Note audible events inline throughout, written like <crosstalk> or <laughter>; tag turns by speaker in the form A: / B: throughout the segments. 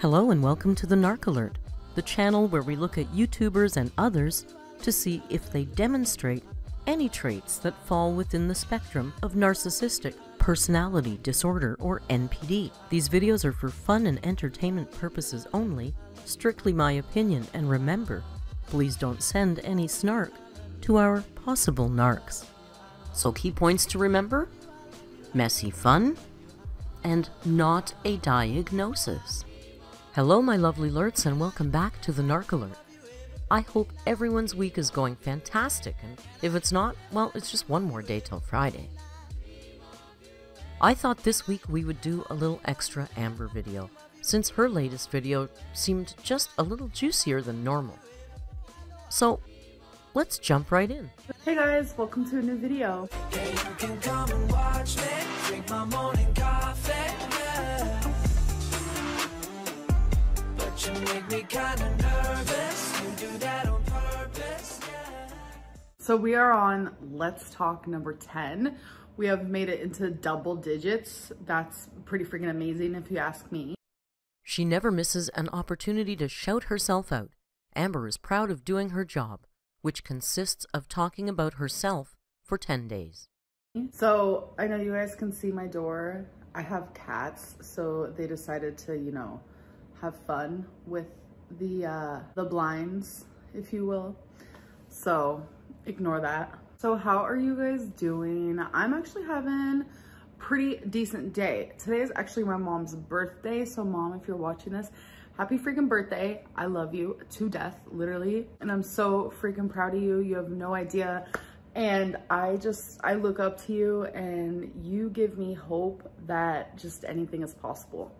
A: Hello and welcome to the Narc Alert, the channel where we look at YouTubers and others to see if they demonstrate any traits that fall within the spectrum of narcissistic personality disorder or NPD. These videos are for fun and entertainment purposes only, strictly my opinion, and remember, please don't send any snark to our possible narcs. So key points to remember? Messy fun, and not a diagnosis. Hello, my lovely alerts, and welcome back to the Narc Alert. I hope everyone's week is going fantastic, and if it's not, well, it's just one more day till Friday. I thought this week we would do a little extra Amber video, since her latest video seemed just a little juicier than normal. So, let's jump right in.
B: Hey guys, welcome to a new video.
C: You make me kinda nervous. You do that on purpose, yeah.
B: So we are on Let's Talk number 10. We have made it into double digits. That's pretty freaking amazing if you ask me.
A: She never misses an opportunity to shout herself out. Amber is proud of doing her job, which consists of talking about herself for 10 days.
B: So I know you guys can see my door. I have cats, so they decided to, you know, have fun with the, uh, the blinds, if you will. So ignore that. So how are you guys doing? I'm actually having pretty decent day. Today is actually my mom's birthday. So mom, if you're watching this, happy freaking birthday. I love you to death, literally. And I'm so freaking proud of you. You have no idea. And I just, I look up to you and you give me hope that just anything is possible.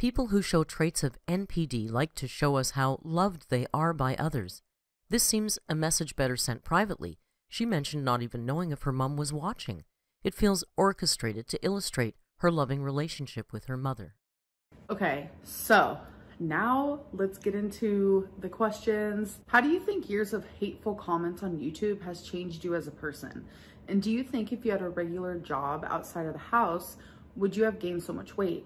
A: People who show traits of NPD like to show us how loved they are by others. This seems a message better sent privately. She mentioned not even knowing if her mum was watching. It feels orchestrated to illustrate her loving relationship with her mother.
B: Okay, so now let's get into the questions. How do you think years of hateful comments on YouTube has changed you as a person? And do you think if you had a regular job outside of the house, would you have gained so much weight?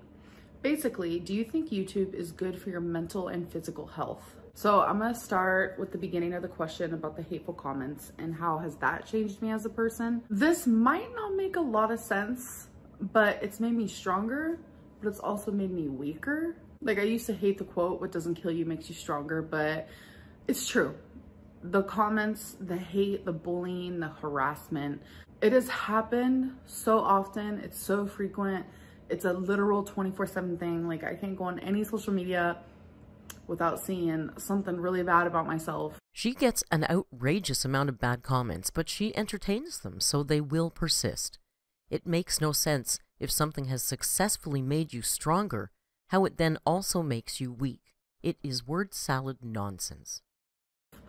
B: Basically, do you think YouTube is good for your mental and physical health? So I'm gonna start with the beginning of the question about the hateful comments and how has that changed me as a person. This might not make a lot of sense, but it's made me stronger, but it's also made me weaker. Like I used to hate the quote, what doesn't kill you makes you stronger, but it's true. The comments, the hate, the bullying, the harassment, it has happened so often, it's so frequent, it's a literal 24 seven thing. Like I can't go on any social media without seeing something really bad about myself.
A: She gets an outrageous amount of bad comments, but she entertains them, so they will persist. It makes no sense if something has successfully made you stronger, how it then also makes you weak. It is word salad nonsense.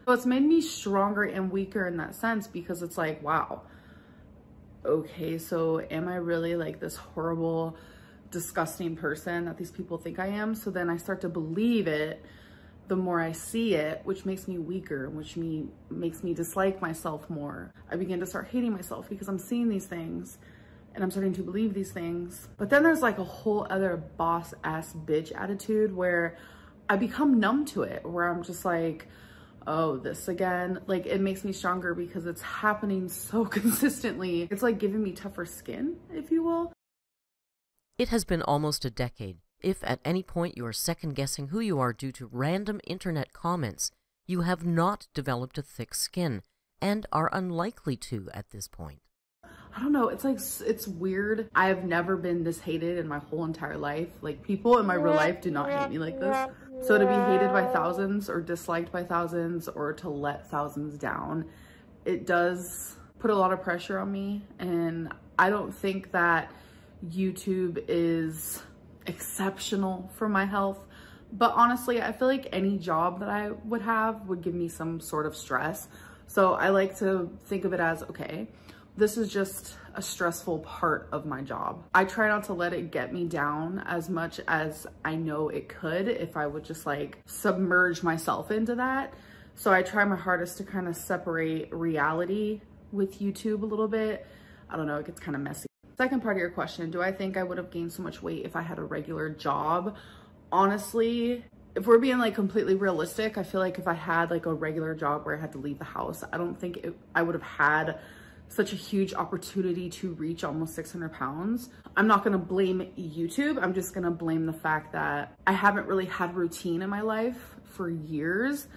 B: So it's made me stronger and weaker in that sense because it's like, wow, okay, so am I really like this horrible, disgusting person that these people think I am? So then I start to believe it the more I see it, which makes me weaker, which me makes me dislike myself more. I begin to start hating myself because I'm seeing these things and I'm starting to believe these things. But then there's like a whole other boss ass bitch attitude where I become numb to it, where I'm just like, oh, this again. Like it makes me stronger because it's happening so <laughs> consistently. It's like giving me tougher skin, if you will.
A: It has been almost a decade. If at any point you are second guessing who you are due to random internet comments, you have not developed a thick skin and are unlikely to at this point.
B: I don't know. It's like, it's weird. I have never been this hated in my whole entire life. Like people in my real life do not hate me like this. So to be hated by thousands or disliked by thousands or to let thousands down, it does put a lot of pressure on me. And I don't think that YouTube is exceptional for my health. But honestly, I feel like any job that I would have would give me some sort of stress. So I like to think of it as, okay, this is just a stressful part of my job. I try not to let it get me down as much as I know it could if I would just like submerge myself into that. So I try my hardest to kind of separate reality with YouTube a little bit. I don't know, it gets kind of messy. Second part of your question, do I think I would have gained so much weight if I had a regular job? honestly, if we're being like completely realistic, I feel like if I had like a regular job where I had to leave the house, I don't think it, I would have had such a huge opportunity to reach almost 600 pounds. I'm not gonna blame YouTube. I'm just gonna blame the fact that I haven't really had routine in my life for years.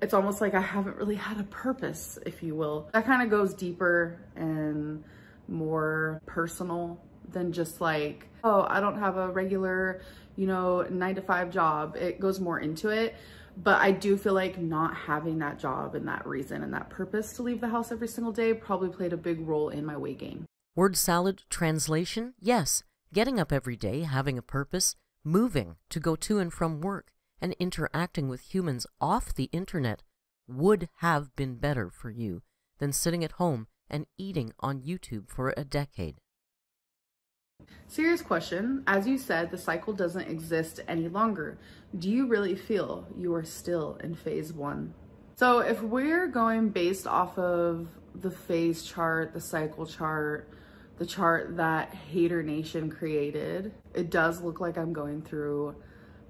B: It's almost like I haven't really had a purpose, if you will. That kind of goes deeper and more personal than just like, oh, I don't have a regular, you know, nine to five job. It goes more into it. But I do feel like not having that job and that reason and that purpose to leave the house every single day probably played a big role in my weight gain.
A: Word salad translation? Yes. Getting up every day, having a purpose, moving to go to and from work, and interacting with humans off the internet would have been better for you than sitting at home and eating on YouTube for a decade.
B: Serious question. As you said, the cycle doesn't exist any longer. Do you really feel you are still in phase one? So if we're going based off of the phase chart, the cycle chart, the chart that Hater Nation created, it does look like I'm going through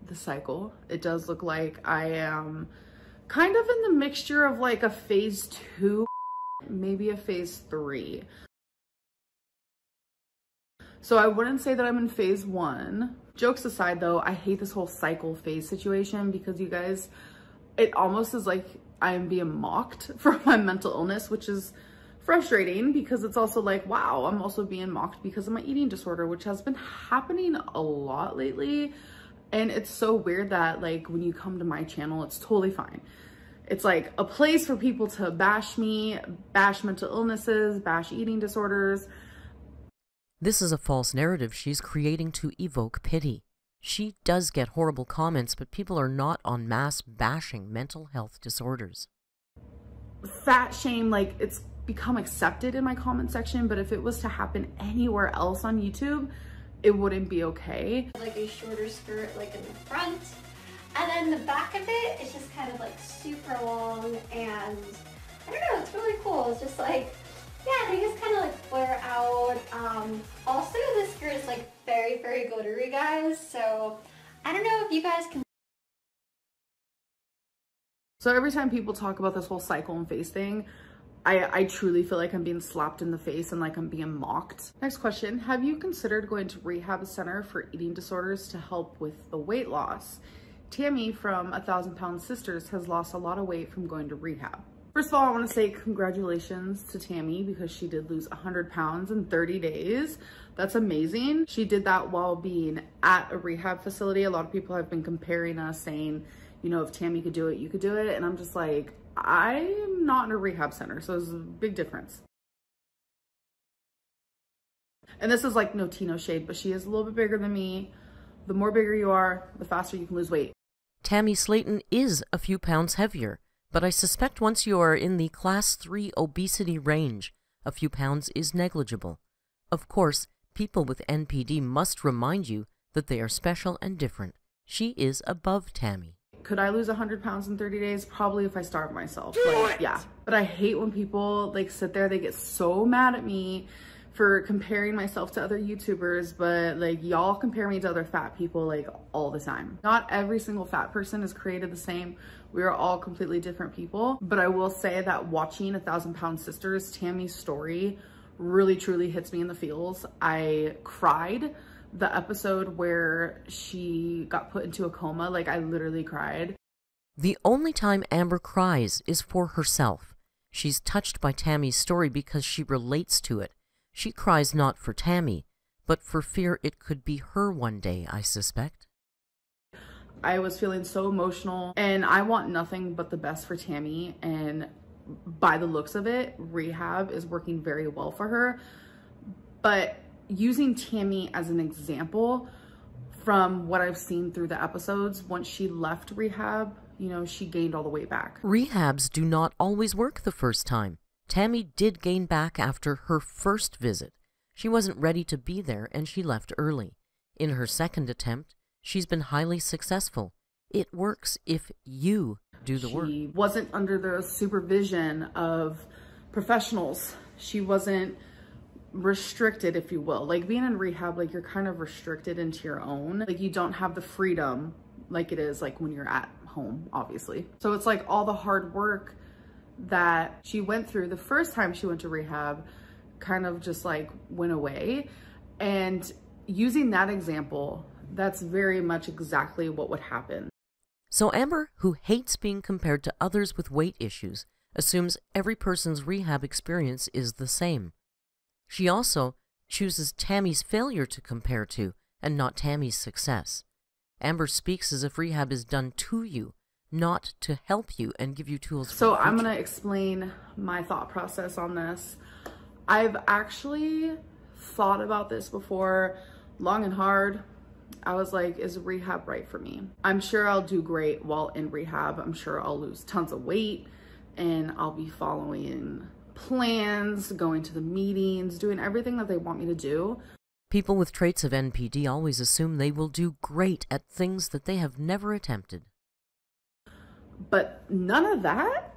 B: the cycle. It does look like I am kind of in the mixture of like a phase two, maybe a phase three. So I wouldn't say that I'm in phase one. Jokes aside though, I hate this whole cycle phase situation because you guys, it almost is like I'm being mocked <laughs> for my mental illness, which is frustrating because it's also like, wow, I'm also being mocked because of my eating disorder, which has been happening a lot lately. And it's so weird that like when you come to my channel, it's totally fine. It's like a place for people to bash me, bash mental illnesses, bash eating disorders.
A: This is a false narrative she's creating to evoke pity. She does get horrible comments, but people are not en masse bashing mental health disorders.
B: Fat shame, like it's become accepted in my comment section, but if it was to happen anywhere else on YouTube, it wouldn't be okay.
D: Like a shorter skirt like in the front. And then the back of it is just kind of like super long and I don't know, it's really cool. It's just like yeah, they just kind of like flare out. Um, also, this skirt is like very, very glittery, guys. So I don't know if you guys can.
B: So every time people talk about this whole cycle and face thing, I, I truly feel like I'm being slapped in the face and like I'm being mocked. Next question, have you considered going to rehab center for eating disorders to help with the weight loss? Tammy from A Thousand Pound Sisters has lost a lot of weight from going to rehab. First of all, I want to say congratulations to Tammy because she did lose 100 pounds in 30 days. That's amazing. She did that while being at a rehab facility. A lot of people have been comparing us saying, you know, if Tammy could do it, you could do it. And I'm just like, I'm not in a rehab center, so there's a big difference. And this is like no Tino shade, but she is a little bit bigger than me. The more bigger you are, the faster you can lose weight.
A: Tammy Slaton is a few pounds heavier but I suspect once you are in the class 3 obesity range, a few pounds is negligible. Of course, people with NPD must remind you that they are special and different. She is above Tammy.
B: Could I lose 100 pounds in 30 days? Probably if I starve myself. Like, yeah. But I hate when people like sit there, they get so mad at me for comparing myself to other YouTubers, but like y'all compare me to other fat people like all the time. Not every single fat person is created the same. We are all completely different people. But I will say that watching A Thousand Pound Sisters, Tammy's story really truly hits me in the feels. I cried the episode where she got put into a coma. Like I literally cried.
A: The only time Amber cries is for herself. She's touched by Tammy's story because she relates to it. She cries not for Tammy, but for fear it could be her one day, I suspect.
B: I was feeling so emotional and I want nothing but the best for Tammy and by the looks of it, rehab is working very well for her. But using Tammy as an example from what I've seen through the episodes, once she left rehab, you know, she gained all the weight back.
A: Rehabs do not always work the first time. Tammy did gain back after her first visit. She wasn't ready to be there and she left early. In her second attempt, She's been highly successful. It works if you do the
B: she
A: work.
B: She wasn't under the supervision of professionals. She wasn't restricted, if you will. Like being in rehab, like you're kind of restricted into your own. Like you don't have the freedom like it is like when you're at home, obviously. So it's like all the hard work that she went through the first time she went to rehab kind of just like went away. And using that example, that's very much exactly what would happen.
A: So Amber, who hates being compared to others with weight issues, assumes every person's rehab experience is the same. She also chooses Tammy's failure to compare to and not Tammy's success. Amber speaks as if rehab is done to you, not to help you and give you tools.
B: So I'm going to explain my thought process on this. I've actually thought about this before long and hard. I was like, is rehab right for me? I'm sure I'll do great while in rehab. I'm sure I'll lose tons of weight and I'll be following plans, going to the meetings, doing everything that they want me to do.
A: People with traits of NPD always assume they will do great at things that they have never attempted.
B: But none of that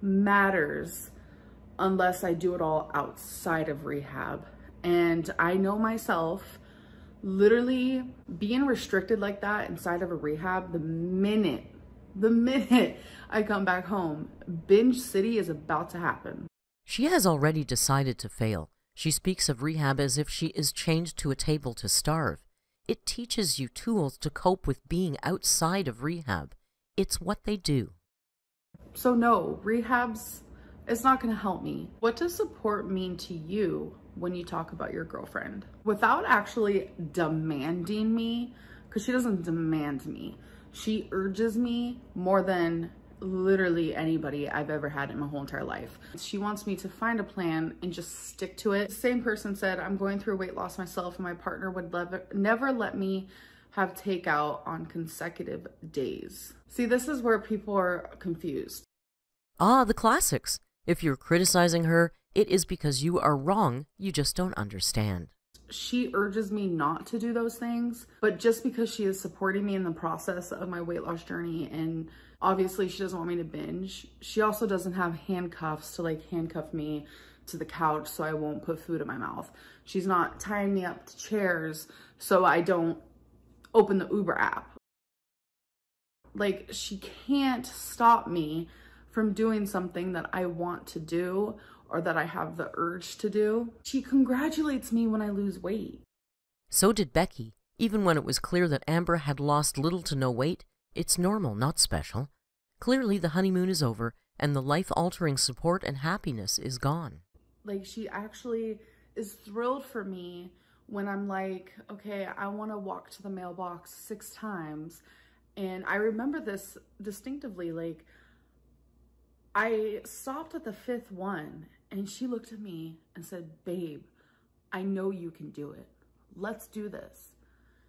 B: matters unless I do it all outside of rehab. And I know myself literally being restricted like that inside of a rehab, the minute, the <laughs> minute I come back home, binge city is about to happen.
A: She has already decided to fail. She speaks of rehab as if she is chained to a table to starve. It teaches you tools to cope with being outside of rehab. It's what they do.
B: So no, rehab's it's not going to help me. What does support mean to you when you talk about your girlfriend? Without actually demanding me, because she doesn't demand me. She urges me more than literally anybody I've ever had in my whole entire life. She wants me to find a plan and just stick to it. The same person said, I'm going through weight loss myself and my partner would never, never let me have takeout on consecutive days. See, this is where people are confused.
A: Ah, the classics. If you're criticizing her, it is because you are wrong, you just don't understand.
B: She urges me not to do those things, but just because she is supporting me in the process of my weight loss journey and obviously she doesn't want me to binge, she also doesn't have handcuffs to like handcuff me to the couch so I won't put food in my mouth. She's not tying me up to chairs so I don't open the Uber app. Like she can't stop me from doing something that I want to do or that I have the urge to do. She congratulates me when I lose weight.
A: So did Becky. Even when it was clear that Amber had lost little to no weight, it's normal, not special. Clearly the honeymoon is over and the life-altering support and happiness is gone.
B: Like she actually is thrilled for me when I'm like, okay, I want to walk to the mailbox six times. And I remember this distinctively, like I stopped at the fifth one and she looked at me and said, babe, I know you can do it. Let's do this.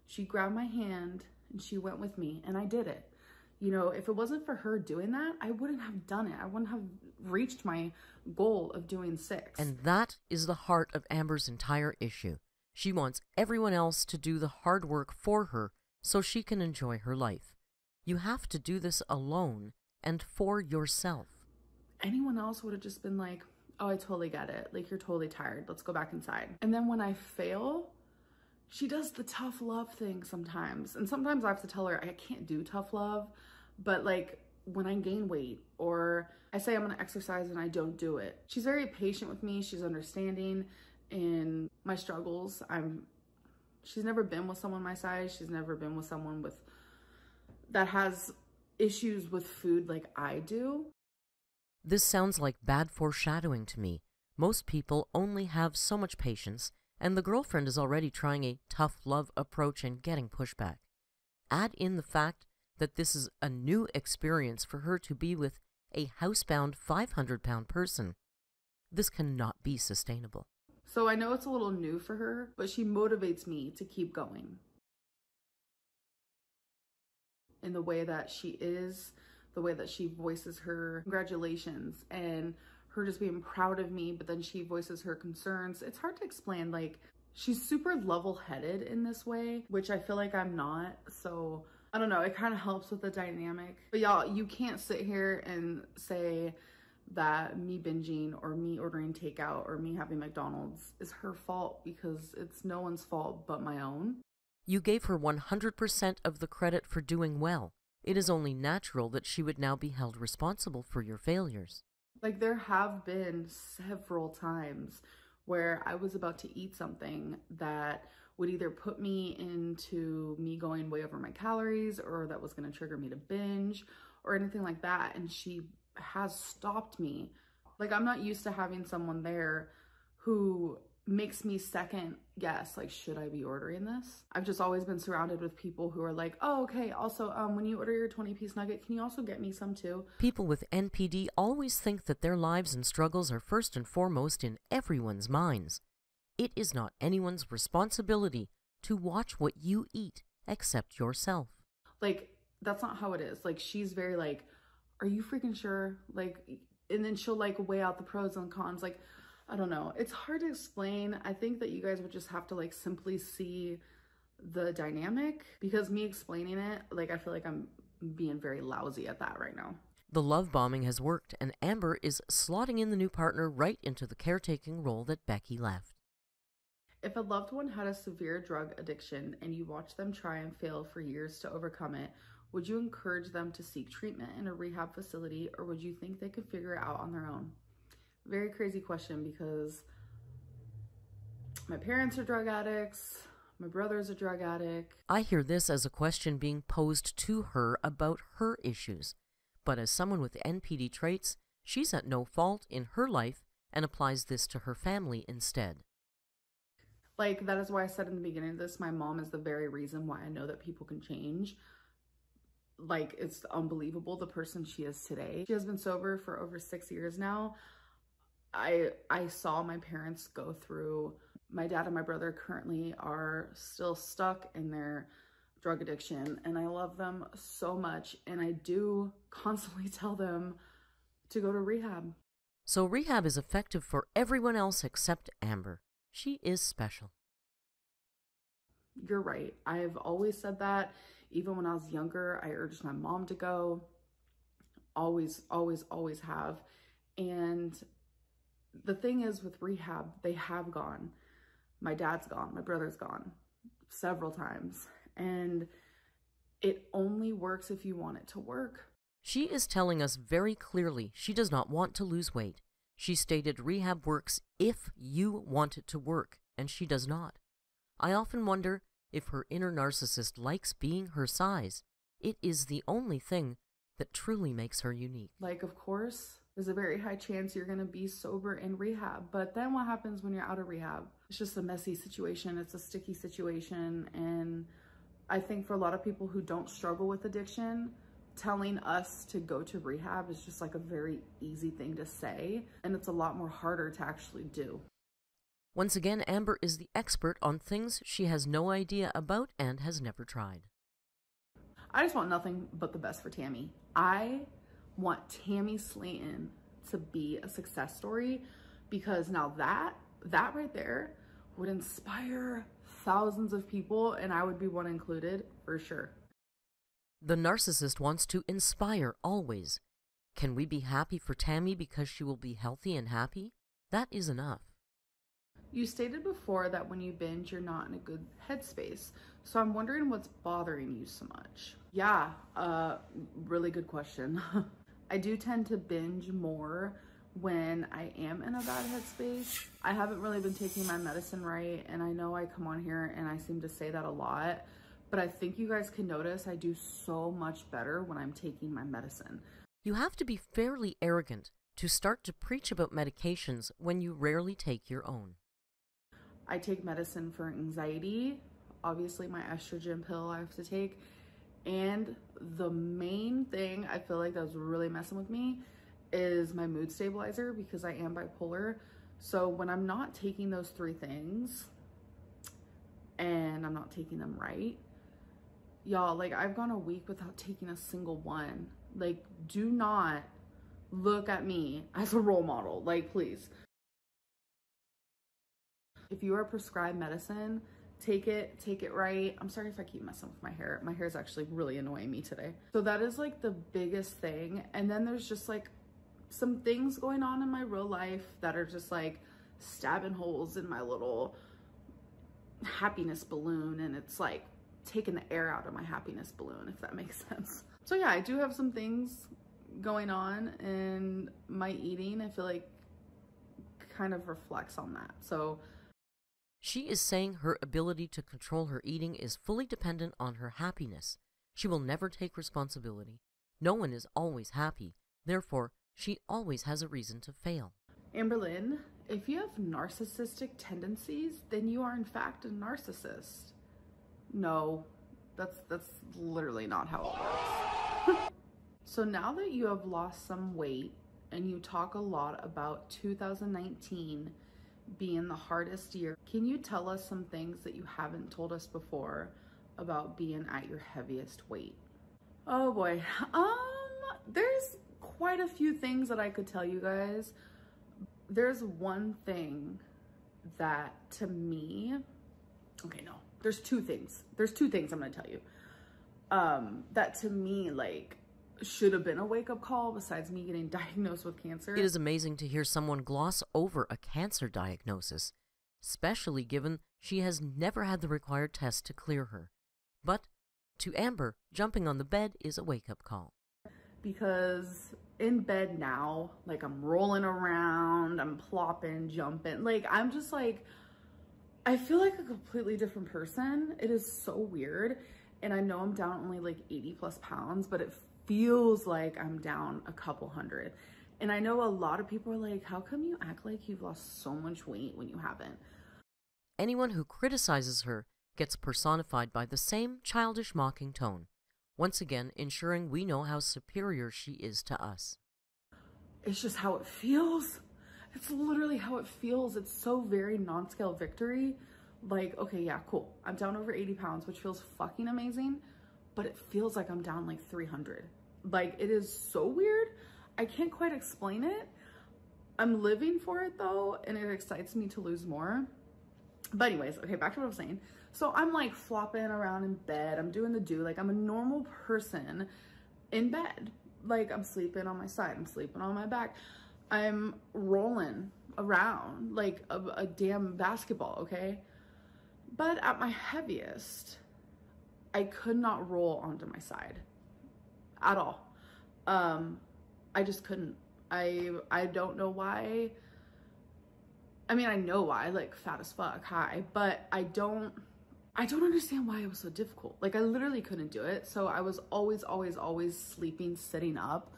B: She grabbed my hand and she went with me and I did it. You know, if it wasn't for her doing that, I wouldn't have done it. I wouldn't have reached my goal of doing six.
A: And that is the heart of Amber's entire issue. She wants everyone else to do the hard work for her so she can enjoy her life. You have to do this alone and for yourself.
B: Anyone else would have just been like, oh, I totally get it. Like, you're totally tired. Let's go back inside. And then when I fail, she does the tough love thing sometimes. And sometimes I have to tell her I can't do tough love. But like when I gain weight or I say I'm gonna exercise and I don't do it, she's very patient with me. She's understanding in my struggles. I'm, she's never been with someone my size. She's never been with someone with, that has issues with food like I do.
A: This sounds like bad foreshadowing to me. Most people only have so much patience, and the girlfriend is already trying a tough love approach and getting pushback. Add in the fact that this is a new experience for her to be with a housebound 500 pound person. This cannot be sustainable.
B: So I know it's a little new for her, but she motivates me to keep going. In the way that she is, the way that she voices her congratulations and her just being proud of me, but then she voices her concerns. It's hard to explain. Like, she's super level headed in this way, which I feel like I'm not. So I don't know, it kind of helps with the dynamic. But y'all, you can't sit here and say that me binging or me ordering takeout or me having McDonald's is her fault because it's no one's fault but my own.
A: You gave her 100% of the credit for doing well. It is only natural that she would now be held responsible for your failures.
B: Like, there have been several times where I was about to eat something that would either put me into me going way over my calories or that was going to trigger me to binge or anything like that. And she has stopped me. Like, I'm not used to having someone there who makes me second guess like should i be ordering this? I've just always been surrounded with people who are like oh okay also um when you order your 20 piece nugget can you also get me some too?
A: People with NPD always think that their lives and struggles are first and foremost in everyone's minds. It is not anyone's responsibility to watch what you eat except yourself.
B: like that's not how it is. Like she's very like are you freaking sure? Like and then she'll like weigh out the pros and cons. Like i don't know it's hard to explain i think that you guys would just have to like simply see the dynamic because me explaining it like i feel like i'm being very lousy at that right now
A: The love bombing has worked, and Amber is slotting in the new partner right into the caretaking role that Becky left.
B: If a loved one had a severe drug addiction and you watch them try and fail for years to overcome it, would you encourage them to seek treatment in a rehab facility or would you think they could figure it out on their own? Very crazy question because my parents are drug addicts, my brother's a drug addict.
A: I hear this as a question being posed to her about her issues, but as someone with NPD traits, she's at no fault in her life and applies this to her family instead.
B: Like, that is why I said in the beginning of this, my mom is the very reason why I know that people can change. Like, it's unbelievable the person she is today. She has been sober for over six years now. I I saw my parents go through my dad and my brother currently are still stuck in their drug addiction and I love them so much and I do <laughs> constantly tell them to go to rehab.
A: So rehab is effective for everyone else except Amber. She is special.
B: You're right. I've always said that. Even when I was younger, I urged my mom to go. Always, always, always have. And the thing is with rehab, they have gone. My dad's gone, my brother's gone several times. And it only works if you want it to work.
A: She is telling us very clearly she does not want to lose weight. She stated rehab works if you want it to work, and she does not. I often wonder if her inner narcissist likes being her size. It is the only thing that truly makes her unique.
B: Like, of course, there's a very high chance you're gonna be sober in rehab. But then what happens when you're out of rehab? It's just a messy situation, it's a sticky situation. And I think for a lot of people who don't struggle with addiction, telling us to go to rehab is just like a very easy thing to say. And it's a lot more harder to actually do.
A: Once again, Amber is the expert on things she has no idea about and has never tried.
B: I just want nothing but the best for Tammy. I want Tammy Slaton to be a success story because now that that right there would inspire thousands of people and I would be one included for sure.
A: The narcissist wants to inspire always. Can we be happy for Tammy because she will be healthy and happy? That is enough.
B: You stated before that when you binge, you're not in a good headspace. So I'm wondering what's bothering you so much. Yeah, uh, really good question. <laughs> I do tend to binge more when I am in a bad headspace. I haven't really been taking my medicine right, and I know I come on here and I seem to say that a lot, but I think you guys can notice I do so much better when I'm taking my medicine.
A: You have to be fairly arrogant to start to preach about medications when you rarely take your own.
B: I take medicine for anxiety, obviously my estrogen pill I have to take, and the main thing I feel like that's really messing with me is my mood stabilizer because I am bipolar. So when I'm not taking those three things and I'm not taking them right, y'all, like I've gone a week without taking a single one. Like, do not look at me as a role model. Like, please. If you are prescribed medicine, take it, take it right. I'm sorry if I keep messing with my hair. My hair is actually really annoying me today. So that is like the biggest thing. And then there's just like some things going on in my real life that are just like stabbing holes in my little happiness balloon and it's like taking the air out of my happiness balloon if that makes <laughs> sense. So yeah, I do have some things going on and my eating I feel like kind of reflects on that. So
A: She is saying her ability to control her eating is fully dependent on her happiness. She will never take responsibility. No one is always happy. Therefore, she always has a reason to fail.
B: Amberlynn, if you have narcissistic tendencies, then you are in fact a narcissist. No, that's that's literally not how it works. <laughs> so now that you have lost some weight and you talk a lot about 2019 being the hardest year, can you tell us some things that you haven't told us before about being at your heaviest weight? Oh boy. Um there's quite a few things that I could tell you guys. There's one thing that to me, okay, no, there's two things. There's two things I'm gonna tell you. Um, that to me, like, should have been a wake up call besides me getting <laughs> diagnosed with cancer.
A: It is amazing to hear someone gloss over a cancer diagnosis, especially given she has never had the required test to clear her. But to Amber, jumping on the bed is a wake up call
B: because in bed now, like I'm rolling around, I'm plopping, jumping. Like I'm just like, I feel like a completely different person. It is so weird. And I know I'm down only like 80 plus pounds, but it feels like I'm down a couple hundred. And I know a lot of people are like, how come you act like you've lost so much weight when you haven't?
A: Anyone who criticizes her gets personified by the same childish mocking tone once again ensuring we know how superior she is to us.
B: It's just how it feels. It's literally how it feels. It's so very non-scale victory. Like, okay, yeah, cool. I'm down over 80 pounds, which feels fucking amazing, but it feels like I'm down like 300. Like, it is so weird. I can't quite explain it. I'm living for it though, and it excites me to lose more. But anyways, okay, back to what I was saying. So I'm like flopping around in bed. I'm doing the do. Like I'm a normal person in bed. Like I'm sleeping on my side. I'm sleeping on my back. I'm rolling around like a, a damn basketball, okay? But at my heaviest, I could not roll onto my side at all. Um, I just couldn't. I I don't know why. I mean, I know why, like fat as fuck, high, but I don't I don't understand why it was so difficult. Like I literally couldn't do it. So I was always, always, always sleeping, sitting up.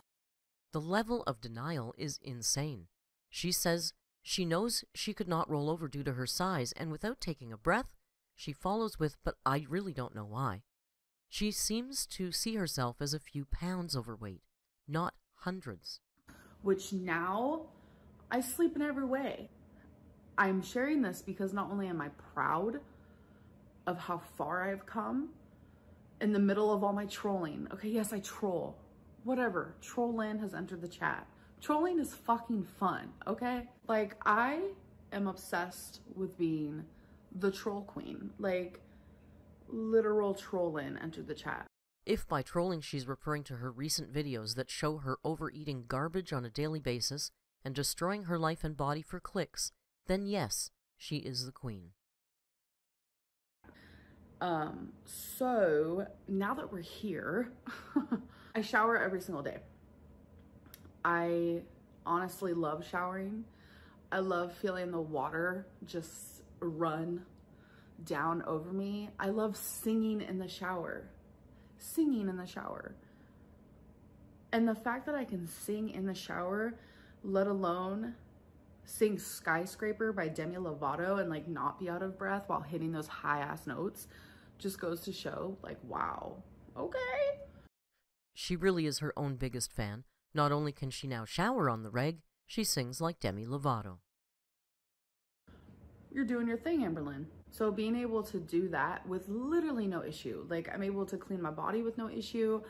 A: The level of denial is insane. She says she knows she could not roll over due to her size, and without taking a breath, she follows with, but I really don't know why. She seems to see herself as a few pounds overweight, not hundreds.
B: Which now I sleep in every way. I'm sharing this because not only am I proud of how far I've come in the middle of all my trolling. Okay, yes, I troll. Whatever. Trolling has entered the chat. Trolling is fucking fun, okay? Like, I am obsessed with being the troll queen. Like, literal trolling entered the chat.
A: If by trolling she's referring to her recent videos that show her overeating garbage on a daily basis and destroying her life and body for clicks, then yes, she is the queen.
B: Um, so now that we're here, <laughs> I shower every single day. I honestly love showering. I love feeling the water just run down over me. I love singing in the shower, singing in the shower. And the fact that I can sing in the shower, let alone sing Skyscraper by Demi Lovato and like not be out of breath while hitting those high ass notes just goes to show, like, wow, okay.
A: She really is her own biggest fan. Not only can she now shower on the reg, she sings like Demi Lovato.
B: You're doing your thing, Amberlynn. So being able to do that with literally no issue. Like I'm able to clean my body with no issue.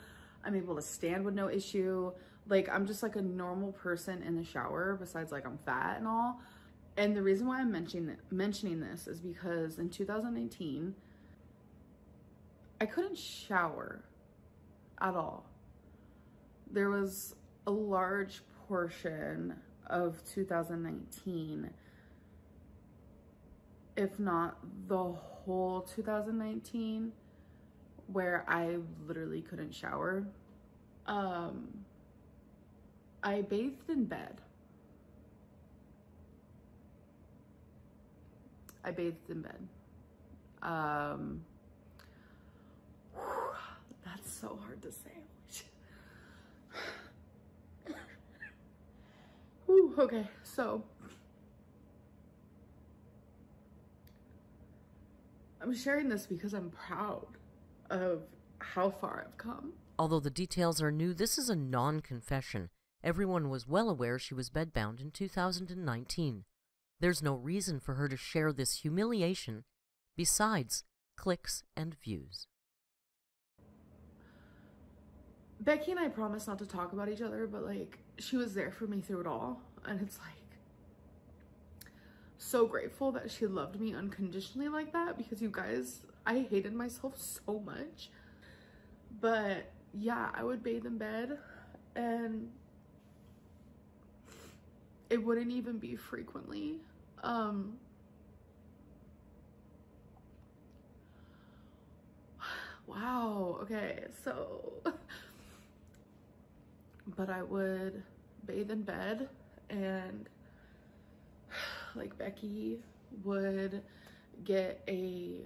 B: I'm able to stand with no issue. Like I'm just like a normal person in the shower besides like I'm fat and all. And the reason why I'm mentioning mentioning this is because in 2019, I couldn't shower at all. There was a large portion of 2019, if not the whole 2019, where I literally couldn't shower. Um, I bathed in bed. I bathed in bed. Um, <sighs> that's so hard to say. <sighs> Whew, okay, so I'm sharing this because I'm proud of how far I've come.
A: Although the details are new, this is a non confession. Everyone was well aware she was bedbound in 2019. There's no reason for her to share this humiliation besides clicks and views.
B: Becky and I promised not to talk about each other, but like she was there for me through it all. And it's like so grateful that she loved me unconditionally like that because you guys, I hated myself so much. But yeah, I would bathe in bed and it wouldn't even be frequently. Um, wow, okay, so, <laughs> but I would bathe in bed and like Becky would get a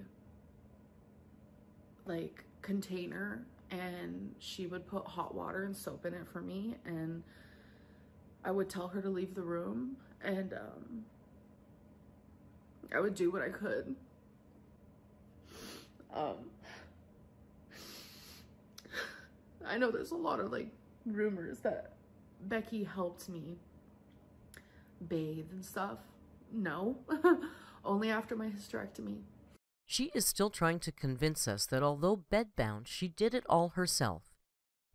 B: like container and she would put hot water and soap in it for me and I would tell her to leave the room and um, I would do what I could. Um, <sighs> I know there's a lot of like rumors that Becky helped me bathe and stuff. No, <laughs> only after my hysterectomy.
A: She is still trying to convince us that although bedbound, she did it all herself.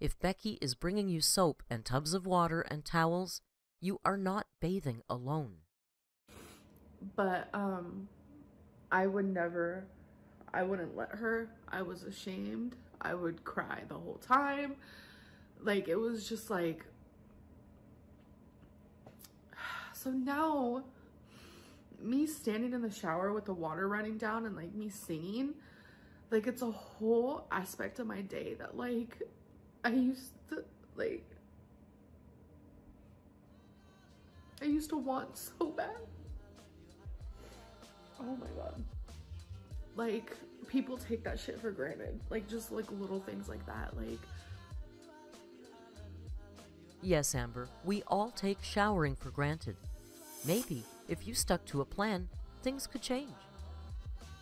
A: If Becky is bringing you soap and tubs of water and towels, you are not bathing alone.
B: But um I would never I wouldn't let her. I was ashamed. I would cry the whole time. Like it was just like <sighs> so now me standing in the shower with the water running down and like me singing like it's a whole aspect of my day that like I used to like I used to want <laughs> so bad. Oh my god. Like people take that shit for granted. Like just like little things like that. Like
A: Yes, Amber, we all take showering for granted. Maybe if you stuck to a plan, things could change.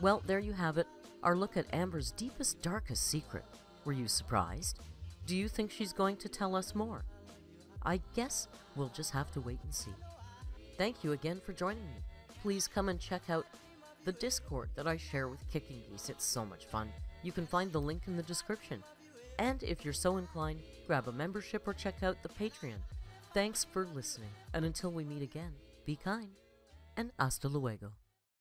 A: Well, there you have it, our look at Amber's deepest, darkest secret. Were you surprised? Do you think she's going to tell us more? I guess we'll just have to wait and see. Thank you again for joining me. Please come and check out the Discord that I share with Kicking Geese. It's so much fun. You can find the link in the description. And if you're so inclined, grab a membership or check out the Patreon. Thanks for listening, and until we meet again, be kind and hasta luego.